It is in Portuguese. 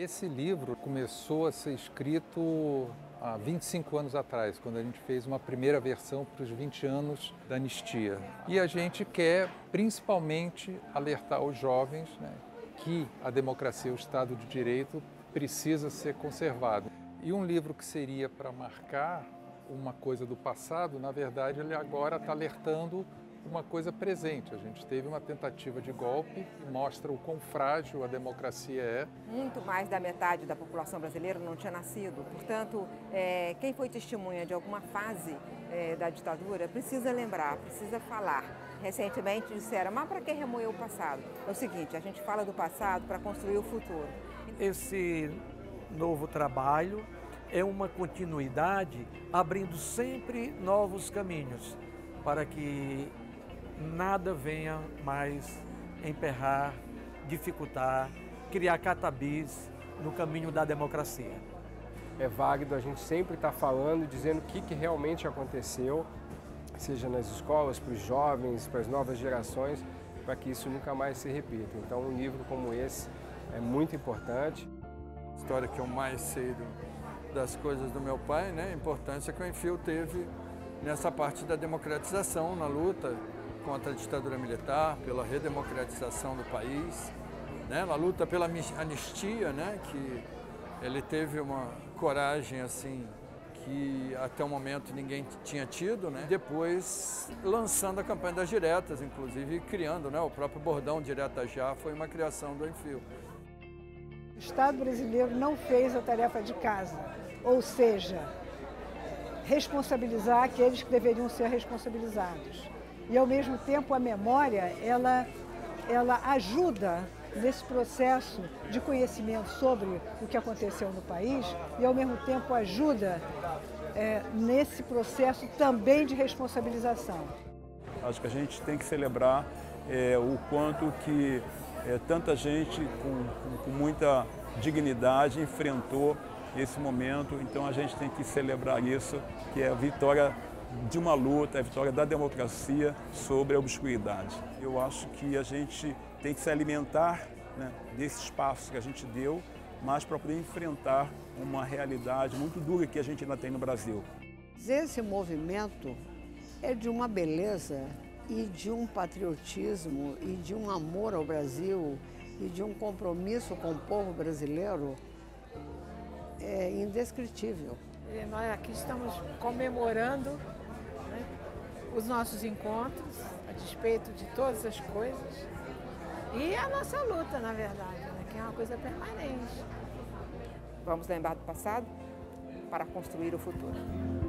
Esse livro começou a ser escrito há 25 anos atrás, quando a gente fez uma primeira versão para os 20 anos da anistia. E a gente quer principalmente alertar os jovens né, que a democracia, o Estado de Direito, precisa ser conservado. E um livro que seria para marcar uma coisa do passado, na verdade, ele agora está alertando uma coisa presente. A gente teve uma tentativa de golpe que mostra o quão frágil a democracia é. Muito mais da metade da população brasileira não tinha nascido. Portanto, é, quem foi testemunha de alguma fase é, da ditadura precisa lembrar, precisa falar. Recentemente disseram, mas para que remoer o passado? É o seguinte, a gente fala do passado para construir o futuro. Esse novo trabalho é uma continuidade, abrindo sempre novos caminhos para que nada venha mais emperrar, dificultar, criar catabis no caminho da democracia. É válido a gente sempre estar tá falando, dizendo o que, que realmente aconteceu, seja nas escolas, para os jovens, para as novas gerações, para que isso nunca mais se repita. Então, um livro como esse é muito importante. A história que eu mais sei das coisas do meu pai, né? a importância que o Enfio teve nessa parte da democratização, na luta contra a ditadura militar, pela redemocratização do país, né? na luta pela anistia, né? que ele teve uma coragem assim que até o momento ninguém tinha tido, né? Depois lançando a campanha das diretas, inclusive criando, né? O próprio bordão direta já foi uma criação do Enfio. O Estado brasileiro não fez a tarefa de casa, ou seja, responsabilizar aqueles que deveriam ser responsabilizados. E ao mesmo tempo a memória, ela, ela ajuda nesse processo de conhecimento sobre o que aconteceu no país e ao mesmo tempo ajuda é, nesse processo também de responsabilização. Acho que a gente tem que celebrar é, o quanto que é, tanta gente com, com, com muita dignidade enfrentou esse momento, então a gente tem que celebrar isso, que é a vitória de uma luta, a vitória da democracia sobre a obscuridade. Eu acho que a gente tem que se alimentar né, desse espaço que a gente deu, mas para poder enfrentar uma realidade muito dura que a gente ainda tem no Brasil. Esse movimento é de uma beleza e de um patriotismo e de um amor ao Brasil e de um compromisso com o povo brasileiro é indescritível. E nós aqui estamos comemorando né, os nossos encontros, a despeito de todas as coisas, e a nossa luta, na verdade, né, que é uma coisa permanente. Vamos lembrar do passado para construir o futuro.